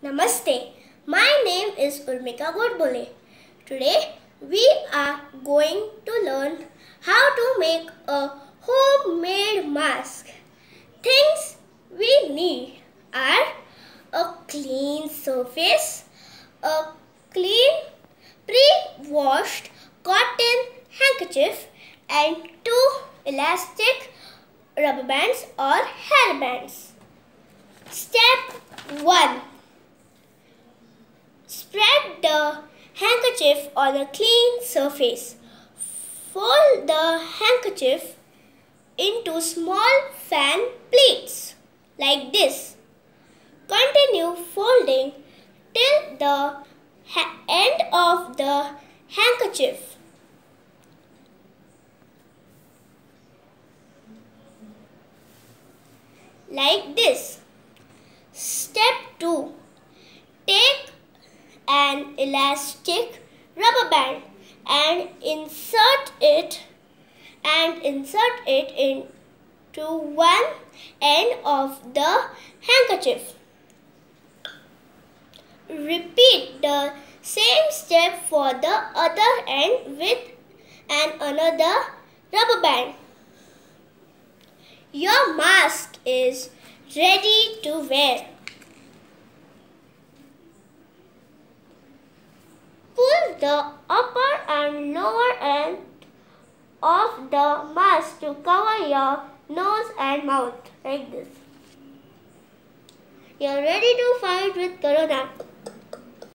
Namaste. My name is Urmika Godbole. Today we are going to learn how to make a homemade mask. Things we need are a clean surface, a clean pre-washed cotton handkerchief and two elastic rubber bands or hair bands. Step 1 Spread the handkerchief on a clean surface. Fold the handkerchief into small fan pleats like this. Continue folding till the end of the handkerchief. Like this. Step 2 Take an elastic rubber band and insert it and insert it into one end of the handkerchief. Repeat the same step for the other end with an another rubber band. Your mask is ready to wear. The upper and lower end of the mask to cover your nose and mouth like this. You are ready to fight with corona.